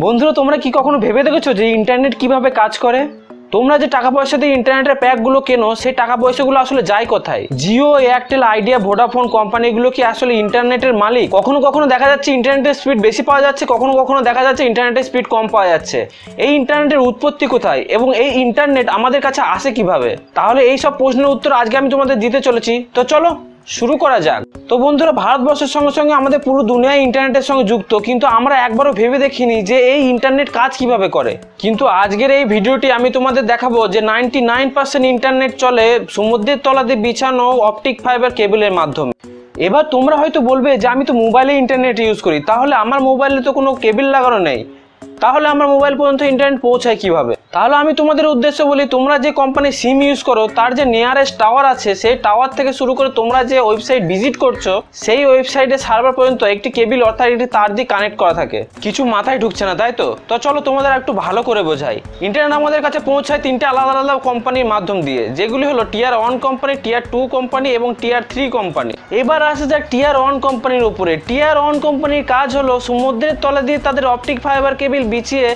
বন্ধুরা, তোমরা কি কখনো ভেবে দেখেছ যে ইন্টারনেট কীভাবে কাজ করে? তোমরা যে টাকা পয়সা দিয়ে ইন্টারনেটের প্যাকগুলো কেনো, সেই টাকা পয়সাগুলো আসলে যায় কোথায়? জিও এয়ারটেল আইডিয়া ভোডাফোন কোম্পানিগুলো কি আসলে ইন্টারনেটের মালিক? কখনো কখনো দেখা যাচ্ছে ইন্টারনেটের স্পিড বেশি পাওয়া যাচ্ছে, কখনো কখনো দেখা যাচ্ছে ইন্টারনেটের স্পিড কম পাওয়া যাচ্ছে। এই ইন্টারনেটের উৎপত্তি কোথায় এবং এই ইন্টারনেট আমাদের কাছে আসে কীভাবে? তাহলে এই সব প্রশ্নের উত্তর আজকে আমি তোমাদের দিতে চলেছি। তো চলো শুরু করা যাক। তো বন্ধুরা, ভারতবর্ষের সঙ্গে সঙ্গে আমাদের পুরো দুনিয়ায় ইন্টারনেটের সঙ্গে যুক্ত, কিন্তু আমরা একবারও ভেবে দেখিনি যে এই ইন্টারনেট কাজ কীভাবে করে। কিন্তু আজকের এই ভিডিওটি আমি তোমাদের দেখাবো যে নাইনটি নাইন ইন্টারনেট চলে সমুদ্রের তলাতে বিছানো অপটিক ফাইবার কেবলের মাধ্যমে। এবার তোমরা হয়তো বলবে যে আমি তো মোবাইলে ইন্টারনেট ইউজ করি, তাহলে আমার মোবাইলে তো কোনো কেবল লাগানো নেই। তাহলে আমার মোবাইল পর্যন্ত ইন্টারনেট পৌঁছায় কীভাবে? তাহলে আমি তোমাদের উদ্দেশ্য বলি, তোমরা যে কোম্পানি সিম ইউজ করো, তার যে নিয়ারেস্ট টাওয়ার আছে, সেই টাওয়ার থেকে শুরু করে তোমরা যে ওয়েবসাইট ভিজিট করছ, সেই ওয়েবসাইটে সার্ভার পর্যন্ত একটি কেবিল অর্থাৎ একটি তার দিয়ে কানেক্ট করা থাকে। কিছু মাথায় ঢুকছে না, তাই তো? তো চলো তোমাদের একটু ভালো করে বোঝাই। ইন্টারনেট আমাদের কাছে পৌঁছায় তিনটে আলাদা আলাদা কোম্পানির মাধ্যম দিয়ে, যেগুলি হলো tier one company tier two company এবং টিয়ার থ্রি কোম্পানি এবার আসে যাক টিয়ার ওয়ান কোম্পানির উপরে। টিয়ার ওয়ান কোম্পানির কাজ হলো সমুদ্রের তলা দিয়ে তাদের অপটিক ফাইবার কেবিল বিছিয়ে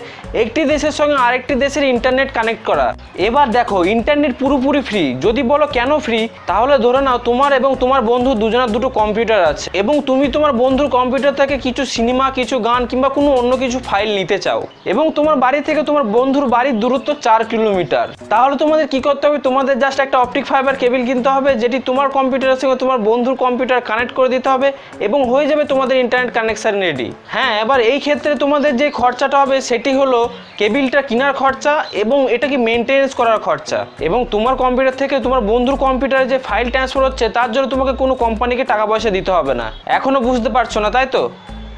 একটি দেশের সঙ্গে আরেকটি দেশের ইন্টারনেট কানেক্ট করা। এবার দেখো ইন্টারনেট পুরোপুরি ফ্রি যদি বলো কেন ফ্রি তাহলে ধরে নাও তোমার এবং তোমার বন্ধু দুজনের দুটো কম্পিউটার আছে এবং তুমি তোমার বন্ধুর কম্পিউটার থেকে কিছু সিনেমা কিছু গান কিংবা কোনো অন্য কিছু ফাইল নিতে চাও এবং তোমার বাড়ি থেকে তোমার বন্ধুর বাড়ির দূরত্ব চার কিলোমিটার। তাহলে তোমাদের কি করতে হবে? তোমাদের জাস্ট একটা অপটিক ফাইবার কেবিল কিনতে হবে, যেটি তোমার কম্পিউটারের সঙ্গে তোমার বন্ধুর কম্পিউটার কানেক্ট করে দিতে হবে এবং হয়ে যাবে তোমাদের ইন্টারনেট কানেকশন রেডি হ্যাঁ এবার এই ক্ষেত্রে তোমাদের যে খরচাটা হবে সেটি হলো কেবিলটা কেনার খরচা এবং এটাকে মেনটেনেন্স করার খরচা। এবং তোমার কম্পিউটার থেকে তোমার বন্ধুর কম্পিউটারে যে ফাইল ট্রান্সফার হচ্ছে, তার জন্য তোমাকে কোনো কোম্পানিকে টাকা পয়সা দিতে হবে না। এখনও বুঝতে পারছ না, তাই তো?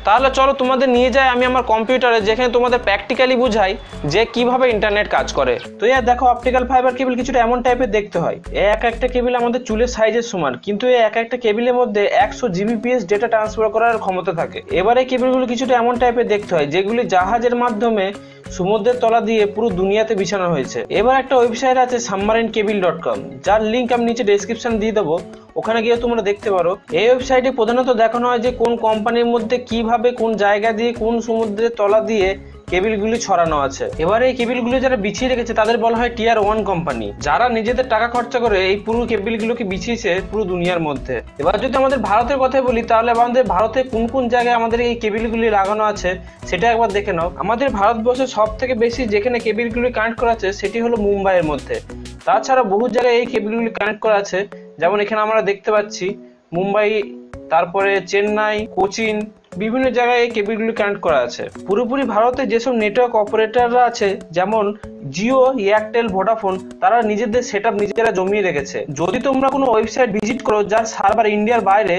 তাহলে চলো তোমাদের নিয়ে যাই আমি আমার কম্পিউটারে যেখানে তোমাদের প্র্যাকটিক্যালি বুঝাই যে কীভাবে ইন্টারনেট কাজ করে। তো ইয়ার দেখো অপটিক্যাল ফাইবার কেবল কিছুটা এমন টাইপের দেখতে হয়। এক একটা কেবিল আমাদের চুলের সাইজের সমান, কিন্তু এই এক একটা কেবিলের মধ্যে একশো জিবিপিএস ডেটা ট্রান্সফার করার ক্ষমতা থাকে। এবারে কেবলগুলো কিছুটা এমন টাইপের দেখতে হয়, যেগুলি জাহাজের মাধ্যমে সমুদ্রের তলা দিয়ে পুরো দুনিয়াতে বিছানো হয়েছে। এবার একটা ওয়েবসাইট আছে সাবমারিন কেবিল ডট কম যার লিঙ্ক আমি নিচে ডেসক্রিপশন দিয়ে দেবো। ওখানে গিয়ে তোমরা দেখতে পারো। এই ওয়েবসাইটে প্রধানত দেখানো হয় যে কোন কোম্পানির মধ্যে কীভাবে কোন জায়গা দিয়ে কোন সমুদ্রের তলা দিয়ে কেবিলগুলি ছড়ানো আছে। এবার এই কেবিলগুলি যারা বিছিয়ে রেখেছে, তাদের বলা হয় টিয়ার ওয়ান কোম্পানি যারা নিজেদের টাকা খরচা করে এই পুরো কেবিলগুলোকে বিছিয়েছে পুরো দুনিয়ার মধ্যে। এবার যদি আমাদের ভারতের কথা বলি, তাহলে আমাদের ভারতে কোন কোন জায়গায় আমাদের এই কেবিলগুলি লাগানো আছে, সেটা একবার দেখে নাও। আমাদের ভারতবর্ষে সব থেকে বেশি যেখানে কেবিলগুলি কানেক্ট করা আছে, সেটি হলো মুম্বাইয়ের মধ্যে। তাছাড়া বহু জায়গায় এই কেবিলগুলি কানেক্ট করা আছে। যেমন এখানে আমরা দেখতে পাচ্ছি, মুম্বাই, তারপরে চেন্নাই, কোচিন বিভিন্ন জায়গায় এই কেবিলগুলি কানেক্ট করা আছে। পুরোপুরি ভারতে যেসব নেটওয়ার্ক অপারেটররা আছে, যেমন জিও এয়ারটেল ভোডাফোন তারা নিজেদের সেট নিজেরা জমিয়ে রেখেছে। যদি তোমরা কোনো ওয়েবসাইট ভিজিট করো যার সার্ভার ইন্ডিয়ার বাইরে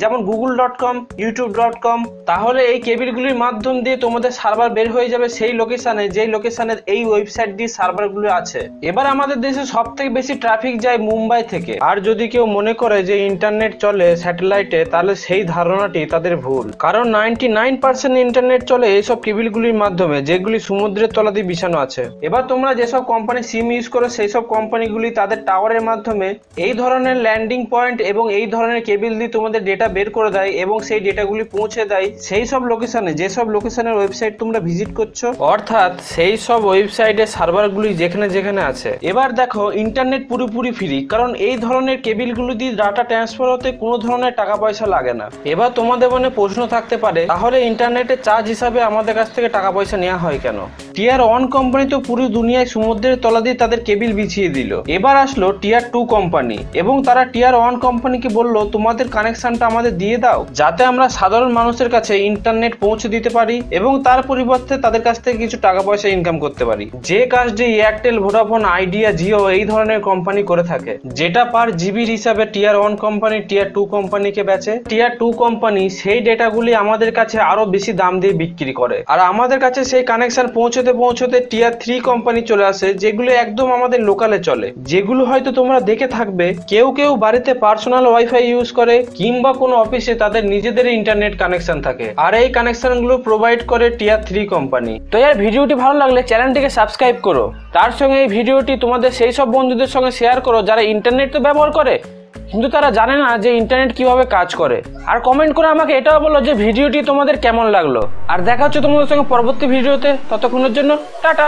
যেমন Google dot com YouTube dot com তাহলে এই কেবিলগুলির মাধ্যম দিয়ে তোমাদের সার্ভার বের হয়ে যাবে সেই লোকেশনে যেই লোকেশনে এই ওয়েবসাইট দিয়ে সার্ভারগুলো আছে। এবার আমাদের দেশে সব থেকে বেশি ট্রাফিক যায় মুম্বাই থেকে। আর যদি কেউ মনে করে যে ইন্টারনেট চলে স্যাটেলাইটে তাহলে সেই ধারণাটি তাদের ভুল। কারণ নাইনটি নাইন পার্সেন্ট ইন্টারনেট চলে এইসব কেবিলগুলির মাধ্যমে, যেগুলি সমুদ্রের তলা দিয়ে বিছানো আছে। এবার তোমরা যেসব কোম্পানি সিম ইউজ করো সেই সব কোম্পানিগুলি তাদের টাওয়ারের মাধ্যমে এই ধরনের ল্যান্ডিং পয়েন্ট এবং এই ধরনের কেবিল দিয়ে তোমাদের ডেটা বের করে দেয় এবং সেই ডেটাগুলি পৌঁছে দেয় সেই সব লোকেশনে যেসব লোকেশনের ওয়েবসাইট তোমরা ভিজিট করছ। অর্থাৎ সেই সব ওয়েবসাইটের সার্ভারগুলি যেখানে যেখানে আছে। এবার দেখো ইন্টারনেট পুরোপুরি ফ্রি কারণ এই ধরনের কেবিলগুলো দিয়ে ডাটা ট্রান্সফার হতে কোনো ধরনের টাকা পয়সা লাগে না। এবার তোমাদের মনে প্রশ্ন থাকতে পারে তাহলে ইন্টারনেটের চার্জ হিসাবে আমাদের কাছ থেকে টাকা পয়সা নেওয়া হয় কেন? টিয়ার ওয়ান কোম্পানি তো পুরো দুনিয়ায় সমুদ্রের তলা দিয়ে তাদের কেবিল বিছিয়ে দিল। এবার আসলো টিয়ার টু কোম্পানি এবং তারা টিয়ার ওয়ান কোম্পানিকে বলল তোমাদের কানেকশনটা আমাদের দিয়ে দাও, যাতে আমরা সাধারণ মানুষের কাছে ইন্টারনেট পৌঁছে দিতে পারি এবং তার পরিবর্তে তাদের কাছ থেকে কিছু টাকা পয়সা ইনকাম করতে পারি। যে কাজটি এয়ারটেল ভোডাফোন আইডিয়া জিও এই ধরনের কোম্পানি করে থাকে, যেটা পার জিবির হিসাবে tier one company tier two কোম্পানিকে বেচে টিয়ার টু কোম্পানি সেই ডেটাগুলি আমাদের কাছে আরও বেশি দাম দিয়ে বিক্রি করে। আর আমাদের কাছে সেই কানেকশন পৌঁছতে পৌঁছতে টিয়ার থ্রি কোম্পানি চলে আসে, যেগুলো একদম আমাদের লোকালে চলে। যেগুলো হয়তো তোমরা দেখে থাকবে, কেউ কেউ বাড়িতে পার্সোনাল ওয়াইফাই ইউজ করে, কিংবা কোনো অফিসে তাদের নিজেদের ইন্টারনেট কানেকশন থাকে। আর এই কানেকশনগুলো প্রোভাইড করে টিয়ার থ্রি কোম্পানি তো এর ভিডিওটি ভালো লাগলে চ্যানেলটিকে সাবস্ক্রাইব করো। তার সঙ্গে এই ভিডিওটি তোমাদের সেই সব বন্ধুদের সঙ্গে শেয়ার করো যারা ইন্টারনেট তো ব্যবহার করে, কিন্তু তারা জানে না যে ইন্টারনেট কীভাবে কাজ করে। আর কমেন্ট করে আমাকে এটাও বলো যে ভিডিওটি তোমাদের কেমন লাগল। আর দেখা হচ্ছে তোমাদের সঙ্গে পরবর্তী ভিডিওতে। ততক্ষণের জন্য টাটা।